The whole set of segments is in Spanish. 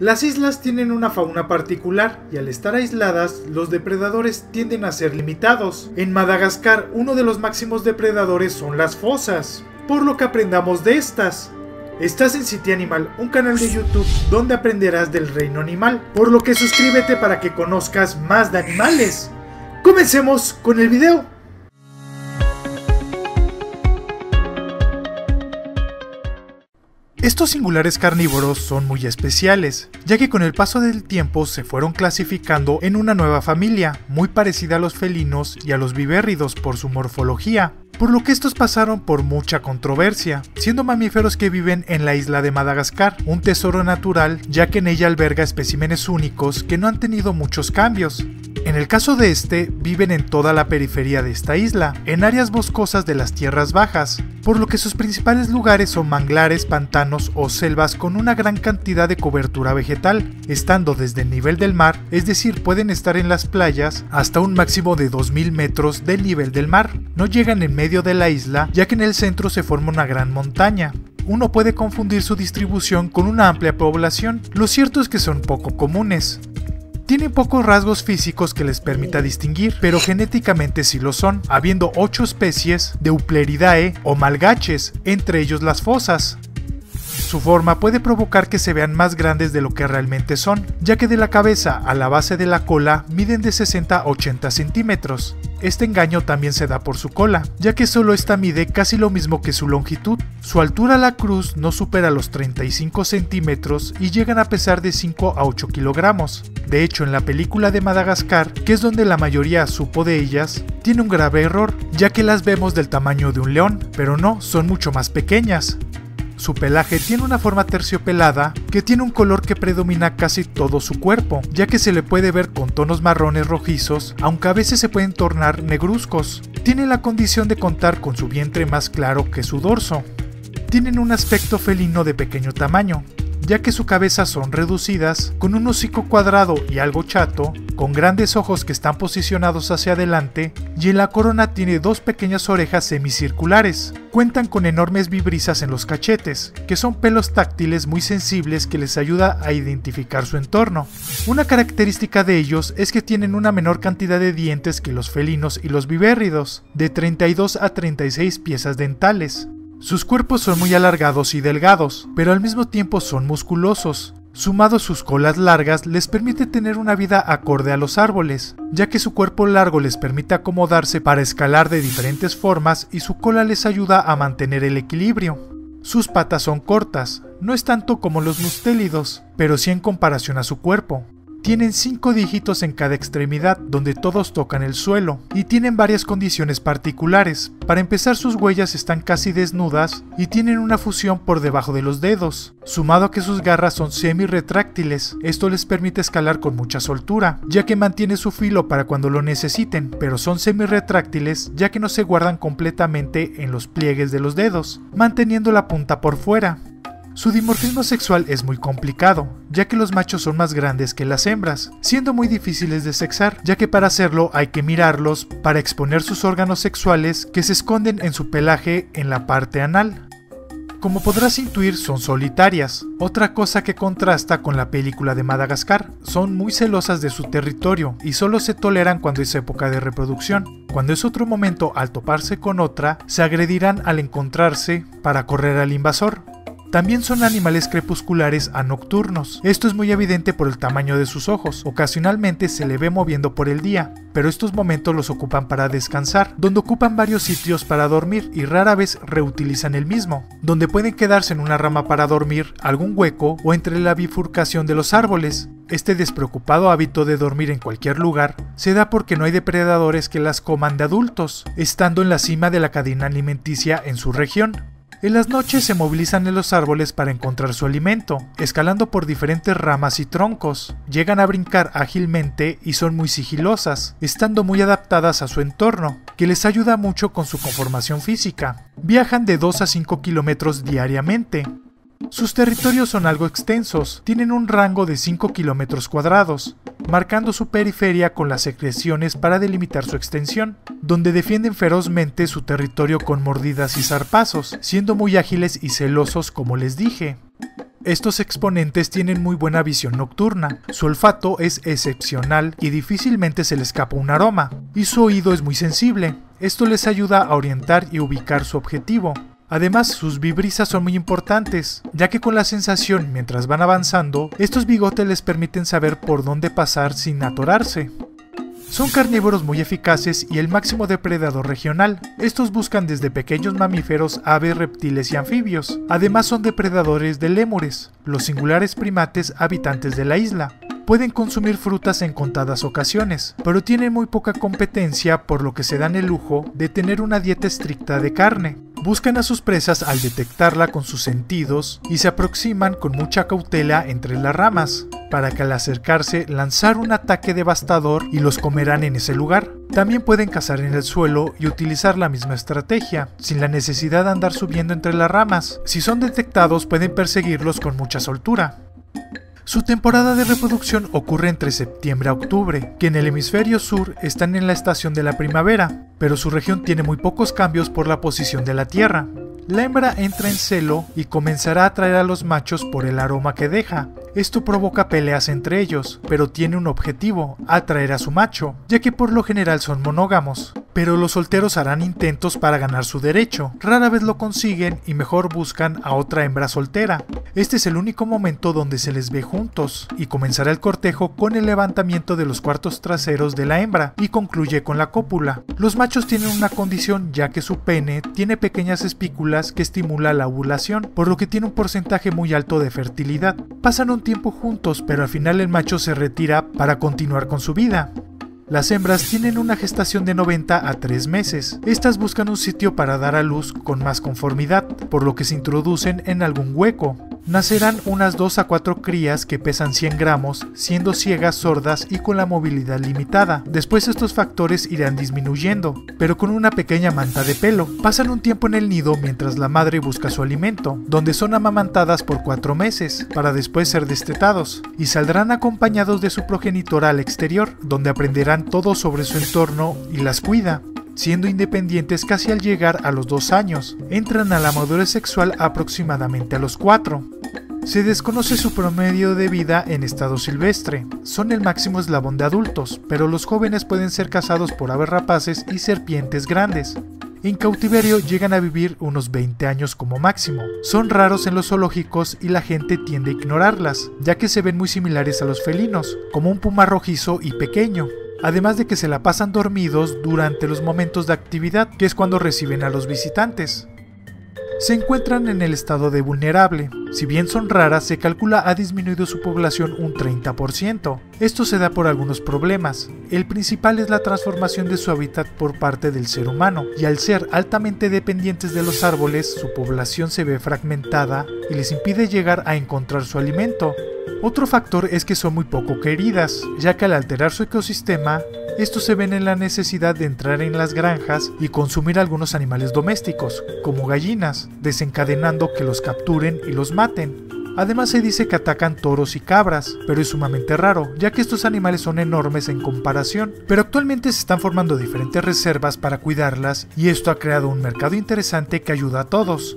Las islas tienen una fauna particular y al estar aisladas, los depredadores tienden a ser limitados. En Madagascar, uno de los máximos depredadores son las fosas, por lo que aprendamos de estas. Estás en City Animal, un canal de YouTube donde aprenderás del reino animal, por lo que suscríbete para que conozcas más de animales. Comencemos con el video. Estos singulares carnívoros son muy especiales, ya que con el paso del tiempo se fueron clasificando en una nueva familia, muy parecida a los felinos y a los vivérridos por su morfología, por lo que estos pasaron por mucha controversia, siendo mamíferos que viven en la isla de Madagascar, un tesoro natural ya que en ella alberga especímenes únicos que no han tenido muchos cambios. En el caso de este, viven en toda la periferia de esta isla, en áreas boscosas de las tierras bajas, por lo que sus principales lugares son manglares, pantanos o selvas con una gran cantidad de cobertura vegetal, estando desde el nivel del mar, es decir, pueden estar en las playas hasta un máximo de 2000 metros del nivel del mar. No llegan en medio de la isla, ya que en el centro se forma una gran montaña uno puede confundir su distribución con una amplia población. Lo cierto es que son poco comunes. Tienen pocos rasgos físicos que les permita distinguir, pero genéticamente sí lo son, habiendo 8 especies de Upleridae o malgaches, entre ellos las fosas. Su forma puede provocar que se vean más grandes de lo que realmente son, ya que de la cabeza a la base de la cola miden de 60 a 80 centímetros. Este engaño también se da por su cola, ya que solo esta mide casi lo mismo que su longitud. Su altura a la cruz no supera los 35 centímetros y llegan a pesar de 5 a 8 kilogramos. De hecho, en la película de Madagascar, que es donde la mayoría supo de ellas, tiene un grave error, ya que las vemos del tamaño de un león, pero no, son mucho más pequeñas. Su pelaje tiene una forma terciopelada que tiene un color que predomina casi todo su cuerpo, ya que se le puede ver con tonos marrones rojizos, aunque a veces se pueden tornar negruzcos. Tiene la condición de contar con su vientre más claro que su dorso. Tienen un aspecto felino de pequeño tamaño, ya que su cabeza son reducidas, con un hocico cuadrado y algo chato, con grandes ojos que están posicionados hacia adelante, y en la corona tiene dos pequeñas orejas semicirculares. Cuentan con enormes vibrisas en los cachetes, que son pelos táctiles muy sensibles que les ayuda a identificar su entorno. Una característica de ellos es que tienen una menor cantidad de dientes que los felinos y los vivérridos, de 32 a 36 piezas dentales. Sus cuerpos son muy alargados y delgados, pero al mismo tiempo son musculosos. Sumado sus colas largas les permite tener una vida acorde a los árboles, ya que su cuerpo largo les permite acomodarse para escalar de diferentes formas y su cola les ayuda a mantener el equilibrio. Sus patas son cortas, no es tanto como los mustélidos, pero sí en comparación a su cuerpo. Tienen cinco dígitos en cada extremidad, donde todos tocan el suelo, y tienen varias condiciones particulares. Para empezar, sus huellas están casi desnudas y tienen una fusión por debajo de los dedos, sumado a que sus garras son semi-retráctiles. Esto les permite escalar con mucha soltura, ya que mantiene su filo para cuando lo necesiten, pero son semi-retráctiles ya que no se guardan completamente en los pliegues de los dedos, manteniendo la punta por fuera. Su dimorfismo sexual es muy complicado, ya que los machos son más grandes que las hembras, siendo muy difíciles de sexar, ya que para hacerlo hay que mirarlos para exponer sus órganos sexuales que se esconden en su pelaje en la parte anal. Como podrás intuir, son solitarias. Otra cosa que contrasta con la película de Madagascar, son muy celosas de su territorio y solo se toleran cuando es época de reproducción. Cuando es otro momento al toparse con otra, se agredirán al encontrarse para correr al invasor. También son animales crepusculares a nocturnos. Esto es muy evidente por el tamaño de sus ojos. Ocasionalmente se le ve moviendo por el día, pero estos momentos los ocupan para descansar, donde ocupan varios sitios para dormir y rara vez reutilizan el mismo, donde pueden quedarse en una rama para dormir, algún hueco o entre la bifurcación de los árboles. Este despreocupado hábito de dormir en cualquier lugar se da porque no hay depredadores que las coman de adultos, estando en la cima de la cadena alimenticia en su región. En las noches se movilizan en los árboles para encontrar su alimento, escalando por diferentes ramas y troncos. Llegan a brincar ágilmente y son muy sigilosas, estando muy adaptadas a su entorno, que les ayuda mucho con su conformación física. Viajan de 2 a 5 kilómetros diariamente, sus territorios son algo extensos, tienen un rango de 5 kilómetros cuadrados, marcando su periferia con las secreciones para delimitar su extensión, donde defienden ferozmente su territorio con mordidas y zarpazos, siendo muy ágiles y celosos como les dije. estos exponentes tienen muy buena visión nocturna, su olfato es excepcional y difícilmente se le escapa un aroma, y su oído es muy sensible. Esto les ayuda a orientar y ubicar su objetivo. Además, sus vibrisas son muy importantes, ya que con la sensación mientras van avanzando, estos bigotes les permiten saber por dónde pasar sin atorarse. Son carnívoros muy eficaces y el máximo depredador regional. Estos buscan desde pequeños mamíferos, aves, reptiles y anfibios. Además son depredadores de lémures, los singulares primates habitantes de la isla. Pueden consumir frutas en contadas ocasiones, pero tienen muy poca competencia por lo que se dan el lujo de tener una dieta estricta de carne. Buscan a sus presas al detectarla con sus sentidos y se aproximan con mucha cautela entre las ramas, para que al acercarse lanzar un ataque devastador y los comerán en ese lugar. También pueden cazar en el suelo y utilizar la misma estrategia, sin la necesidad de andar subiendo entre las ramas. Si son detectados pueden perseguirlos con mucha soltura. Su temporada de reproducción ocurre entre septiembre a octubre, que en el hemisferio sur están en la estación de la primavera, pero su región tiene muy pocos cambios por la posición de la Tierra. La hembra entra en celo y comenzará a atraer a los machos por el aroma que deja. Esto provoca peleas entre ellos, pero tiene un objetivo, atraer a su macho, ya que por lo general son monógamos. Pero los solteros harán intentos para ganar su derecho, rara vez lo consiguen y mejor buscan a otra hembra soltera. Este es el único momento donde se les ve juntos, y comenzará el cortejo con el levantamiento de los cuartos traseros de la hembra, y concluye con la cópula. Los machos tienen una condición ya que su pene tiene pequeñas espículas que estimula la ovulación, por lo que tiene un porcentaje muy alto de fertilidad. Pasan un tiempo juntos, pero al final el macho se retira para continuar con su vida. Las hembras tienen una gestación de 90 a 3 meses. Estas buscan un sitio para dar a luz con más conformidad, por lo que se introducen en algún hueco. Nacerán unas 2 a 4 crías que pesan 100 gramos, siendo ciegas, sordas y con la movilidad limitada. Después estos factores irán disminuyendo, pero con una pequeña manta de pelo. Pasan un tiempo en el nido mientras la madre busca su alimento, donde son amamantadas por 4 meses, para después ser destetados, y saldrán acompañados de su progenitora al exterior, donde aprenderán todo sobre su entorno y las cuida siendo independientes casi al llegar a los dos años. Entran a la madurez sexual aproximadamente a los cuatro. Se desconoce su promedio de vida en estado silvestre. Son el máximo eslabón de adultos, pero los jóvenes pueden ser cazados por aves rapaces y serpientes grandes. En cautiverio llegan a vivir unos 20 años como máximo. Son raros en los zoológicos y la gente tiende a ignorarlas, ya que se ven muy similares a los felinos, como un puma rojizo y pequeño además de que se la pasan dormidos durante los momentos de actividad, que es cuando reciben a los visitantes. Se encuentran en el estado de vulnerable. Si bien son raras, se calcula ha disminuido su población un 30%. Esto se da por algunos problemas. El principal es la transformación de su hábitat por parte del ser humano, y al ser altamente dependientes de los árboles, su población se ve fragmentada y les impide llegar a encontrar su alimento, otro factor es que son muy poco queridas, ya que al alterar su ecosistema, estos se ven en la necesidad de entrar en las granjas y consumir algunos animales domésticos, como gallinas, desencadenando que los capturen y los maten. Además se dice que atacan toros y cabras, pero es sumamente raro, ya que estos animales son enormes en comparación, pero actualmente se están formando diferentes reservas para cuidarlas y esto ha creado un mercado interesante que ayuda a todos.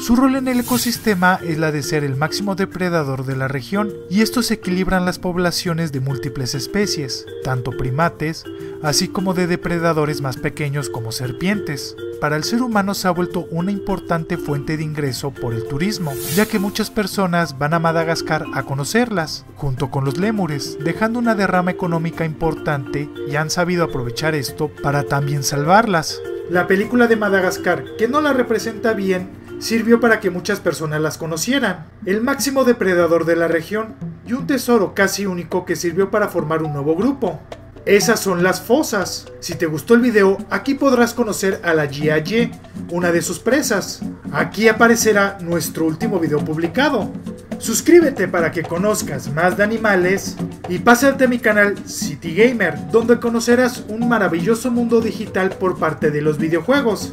Su rol en el ecosistema es la de ser el máximo depredador de la región, y estos equilibran las poblaciones de múltiples especies, tanto primates, así como de depredadores más pequeños como serpientes. Para el ser humano se ha vuelto una importante fuente de ingreso por el turismo, ya que muchas personas van a Madagascar a conocerlas, junto con los lémures, dejando una derrama económica importante y han sabido aprovechar esto para también salvarlas. La película de Madagascar, que no la representa bien, sirvió para que muchas personas las conocieran, el máximo depredador de la región y un tesoro casi único que sirvió para formar un nuevo grupo. Esas son las fosas. Si te gustó el video, aquí podrás conocer a la Ye, una de sus presas. Aquí aparecerá nuestro último video publicado. Suscríbete para que conozcas más de animales y pásate a mi canal City Gamer, donde conocerás un maravilloso mundo digital por parte de los videojuegos.